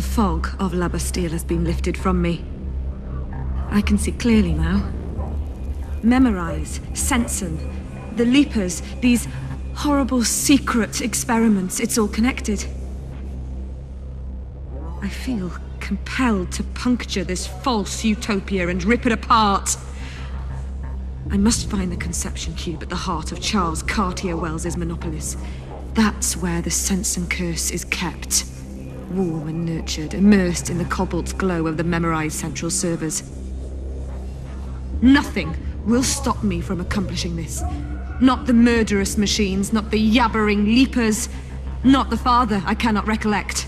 The fog of La Bastille has been lifted from me. I can see clearly now. Memorize, Sensen, the Leapers, these horrible secret experiments, it's all connected. I feel compelled to puncture this false utopia and rip it apart. I must find the conception cube at the heart of Charles Cartier Wells's Monopolis. That's where the Sensen core is kept. Warm and nurtured, immersed in the cobalt glow of the memorized central servers. Nothing will stop me from accomplishing this. Not the murderous machines, not the yabbering leapers, not the father I cannot recollect.